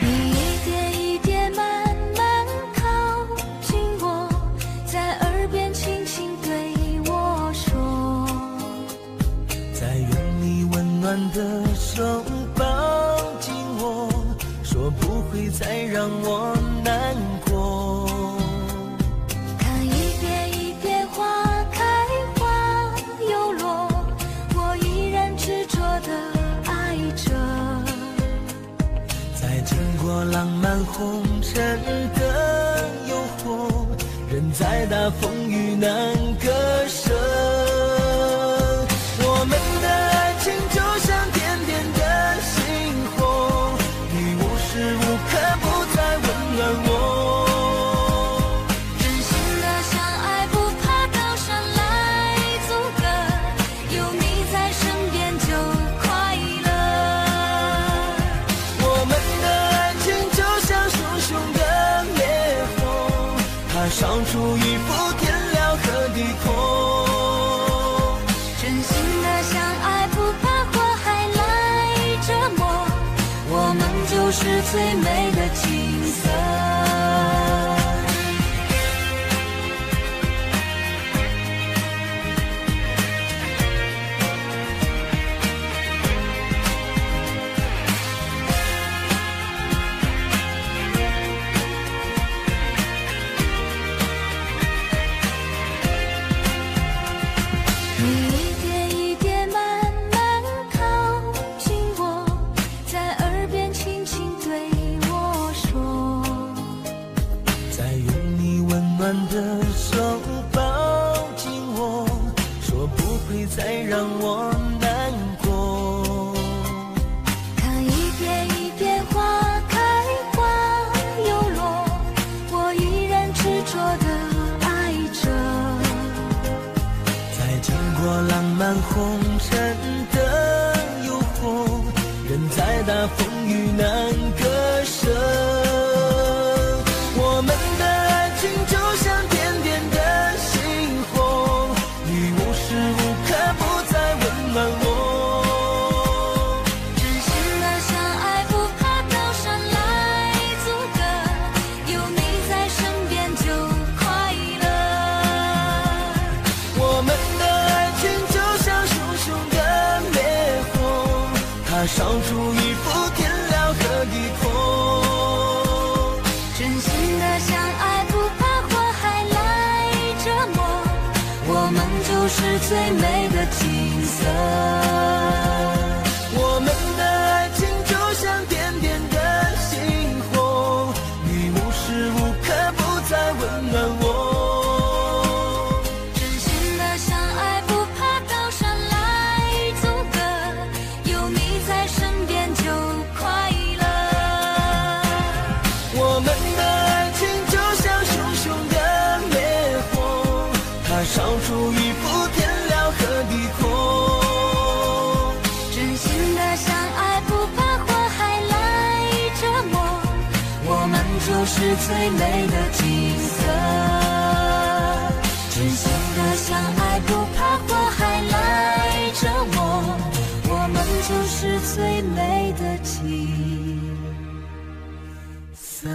你一点一点慢慢靠近我在耳边轻轻对我说再用你温暖的手抱紧我说不会再让我难过。看红尘的诱惑，任再大风雨难出一幅天辽和地阔。真心的相爱，不怕火海来折磨，我们就是最美的景色。暖的手抱紧我，说不会再让我难过。看一遍一遍花开花又落，我依然执着的爱着。在经过浪漫红尘的诱惑，人再大风雨难割烧出一幅天辽和地阔。真心的相爱，不怕火海来折磨，我们就是最美的景色。我们的爱情就像点点的星火，你无时无刻不在温暖我。它烧出一幅天辽和地阔。真心的相爱，不怕火海来折磨，我们就是最美的景色。真心的相爱，不怕火海来折磨，我们就是最美的景色。